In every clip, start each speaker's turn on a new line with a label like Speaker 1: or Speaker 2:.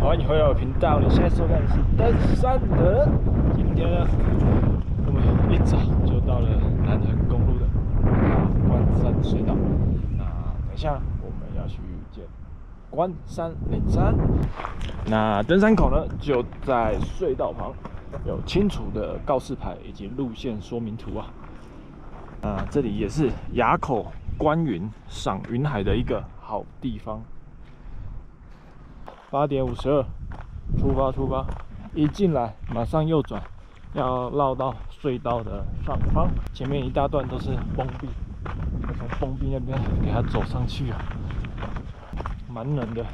Speaker 1: 欢迎回到我频道。你现在收看的是登山人。今天呢，我们一早就到了南横公路的关山隧道。那等一下我们要去见关山岭山。那登山口呢，就在隧道旁，有清楚的告示牌以及路线说明图啊。啊，这里也是垭口观云赏云海的一个好地方。八点五十二，出发出发！一进来马上右转，要绕到隧道的上方，前面一大段都是崩壁，要从崩壁那边给它走上去啊，蛮冷的，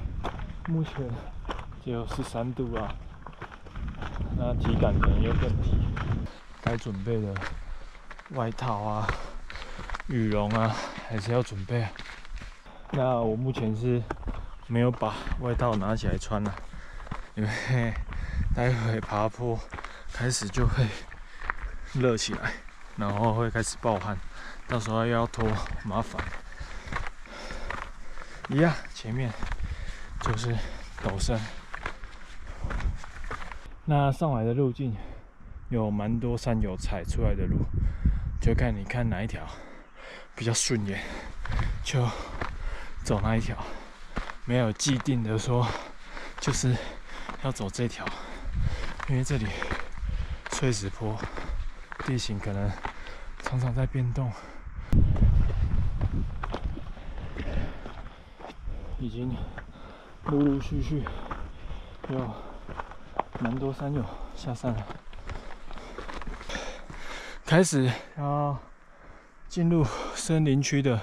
Speaker 1: 目前只有十三度啊，那体感可能又更低，该准备的外套啊、羽绒啊，还是要准备啊。那我目前是。没有把外套拿起来穿了，因为待会爬坡开始就会热起来，然后会开始暴汗，到时候又要脱，麻烦。一样，前面就是陡山。那上来的路径有蛮多山友踩出来的路，就看你看哪一条比较顺眼，就走那一条。没有既定的说，就是要走这条，因为这里碎石坡，地形可能常常在变动，已经陆陆续续有蛮多山友下山了，开始要进入森林区的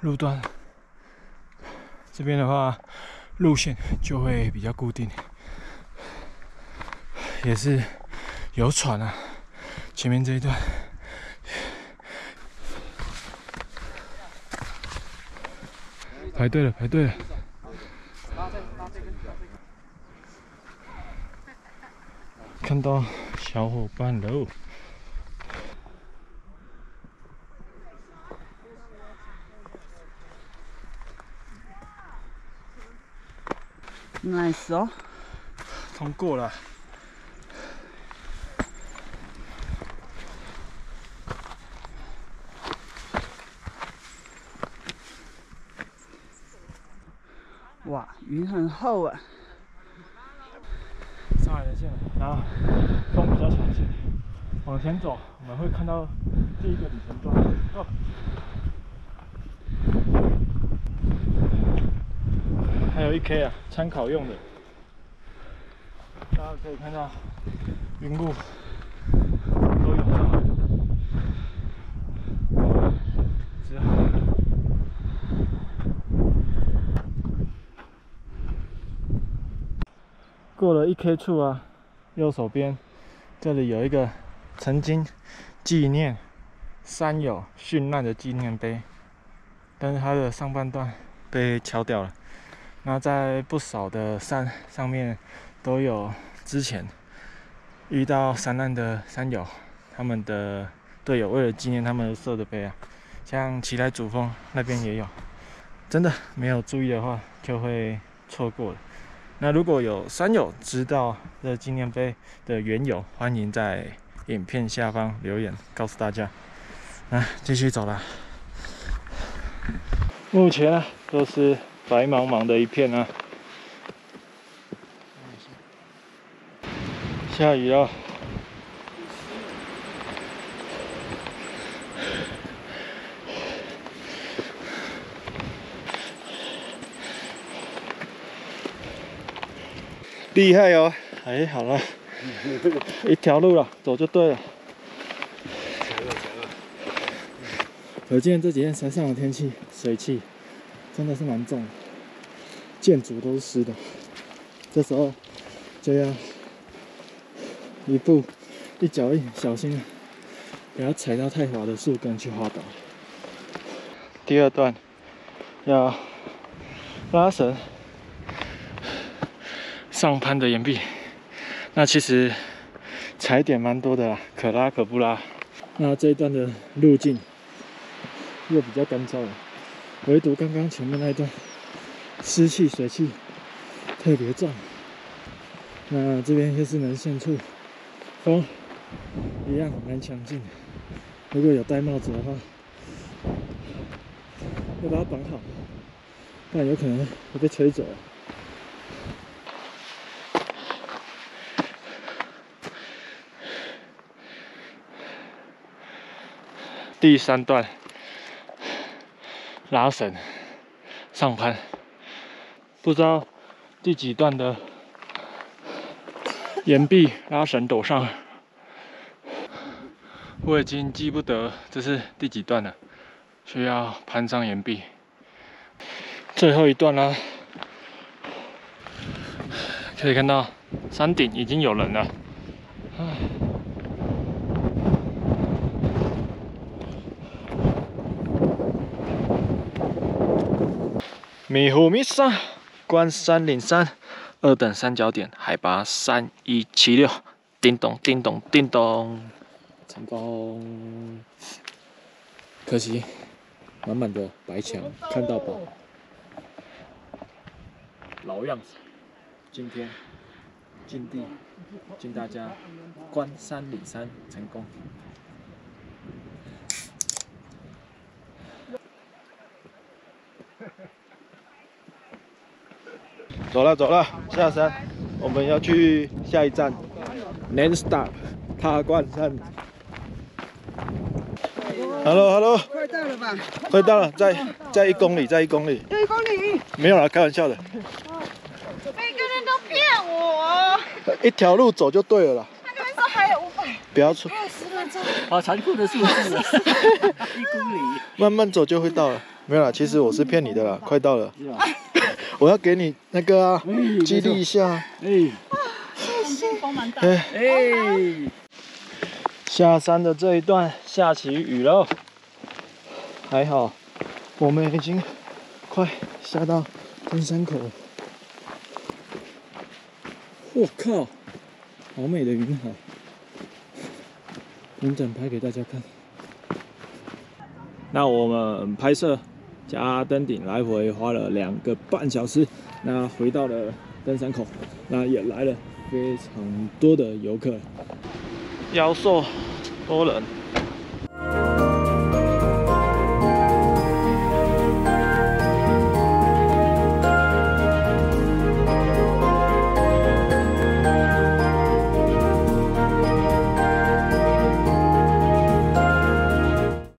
Speaker 1: 路段。这边的话，路线就会比较固定，也是有喘啊。前面这一段排队了，排队了，看到小伙伴喽。
Speaker 2: Nice 哦，
Speaker 1: 通过了。
Speaker 2: 哇，云很厚啊。
Speaker 1: 上海的线，然后风比较强劲，往前走，我们会看到第一个里程段。哦。还有一 K 啊，参考用的。大家可以看到云雾都涌上来。之后过了一 K 处啊，右手边这里有一个曾经纪念山友殉难的纪念碑，但是它的上半段被敲掉了。那在不少的山上面都有之前遇到山难的山友，他们的队友为了纪念他们设的碑啊，像奇来主峰那边也有，真的没有注意的话就会错过了。那如果有山友知道这纪念碑的缘由，欢迎在影片下方留言告诉大家。啊，继续走了，目前都是。白茫茫的一片啊！下雨了，厉害哦！哎，好了，一条路了，走就对了。可见这几天山上的天气，水汽。真的是蛮重，建筑都是湿的，这时候就要一步一脚印，小心，不要踩到太滑的树根去滑倒。第二段要拉绳上攀的岩壁，那其实踩点蛮多的啦，可拉可不拉。那这一段的路径又比较干燥了。唯独刚刚前面那一段湿气、水气特别重，那这边又是能线处，风一样蛮强劲的。如果有戴帽子的话，要把它绑好，不然有可能会被吹走。第三段拉绳上攀，不知道第几段的岩壁拉绳陡上，我已经记不得这是第几段了，需要攀上岩壁。最后一段啦，可以看到山顶已经有人了。米湖米山，关山岭山，二等三角点，海拔三一七六，叮咚叮咚叮咚，成功！可惜，满满的白墙，看到宝，老样子。今天敬地，敬大家关山岭山成功。走了走了，下山，我们要去下一站，Next stop，塔冠山。Hello Hello，
Speaker 2: 快到了吧？
Speaker 1: 快到了，在在一公里，在一公里。
Speaker 2: 一公里？
Speaker 1: 没有啦，开玩笑的。
Speaker 2: 每个人都骗我。
Speaker 1: 一条路走就对了啦。
Speaker 2: 他那边说还有五百。
Speaker 1: 不要出。
Speaker 2: 还有十分钟。
Speaker 3: 好残酷的数字。一公里。
Speaker 1: 慢慢走就会到了。没有啦，其实我是骗你的啦，快到了。我要给你那个啊，激励一下。哎，
Speaker 2: 谢谢，风蛮大。
Speaker 1: 哎，下山的这一段下起雨了，还好，我们已经快下到登山口了。我靠，好美的云海，完整拍给大家看。那我们拍摄。加登顶来回花了两个半小时，那回到了登山口，那也来了非常多的游客，妖兽多人。